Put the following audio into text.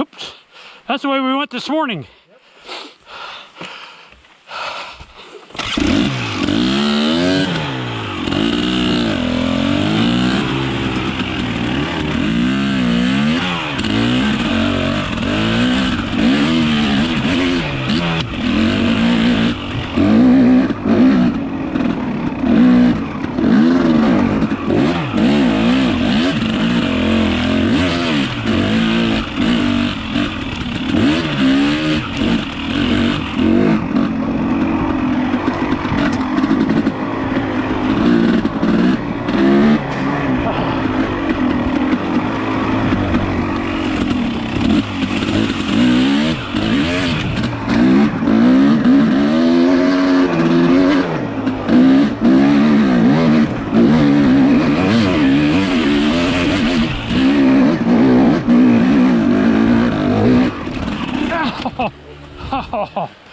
Oops. That's the way we went this morning. Oh.